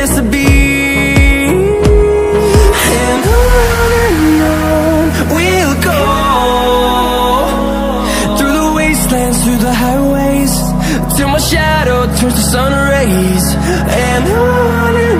miss a beat And on and on we'll go. Through the wastelands, through the highways Till my shadow turns to sun rays. And on and on